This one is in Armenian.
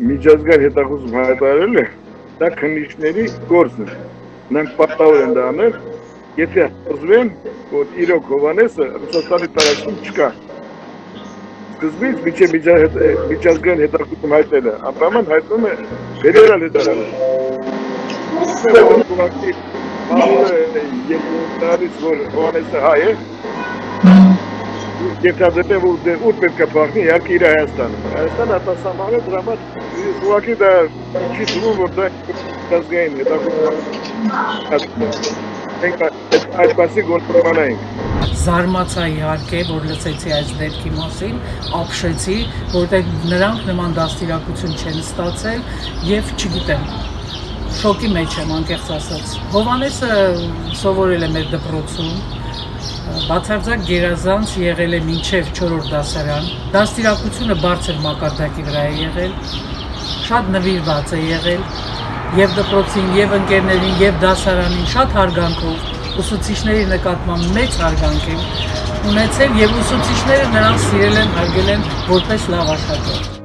միջազգային հետախուզում հայտարարել է, դա քննիչների գործն է։ Նրանք պատահել են դա անել, եթե հոզվեն, որ իրոք Հովանեսը Ռուսաստանի տարածքում չկա։ Սկզբից միջև միջազգային հետախուզում հայտնել է, անպայման հայտնում է ֆեդերալ հետախուզում։ Եվ որ Հովանեսը հայ է, դեպի որ դե ուր պետք է փոխնի իհարկե իր Հայաստանը։ Հայաստանը արտասահմանը դրա համար ուղղակի դա չի դուրում որ դա ազգային հետաքրքիր ենք այդ պասի գործանայինք զարմացա իհարկե, որ լսեցի այս դեպքի մասին, ապշեցի, որտեղ նրանք նման դաստիարակություն չեն ստացել եւ չգիտեմ, շոկի մեջ եմ անկեղծ ասած։ Հովանեսը սովորել է մեր դպրոցում, բացարձակ գերազանց եղել է մինչև 4-րդ դասարան։ Դաստիարակությունը բարձր մակարդակի վրա է եղել, շատ նվիրված է եղել եւ դպրոցին, եւ ընկերներին, եւ դասարանին շատ հարգանքով, ուսուցիչների նկատմամբ մեծ հարգանք են ունեցել եւ ուսուցիչները նրան սիրել են, հարգել են որպես լավ աշխատող։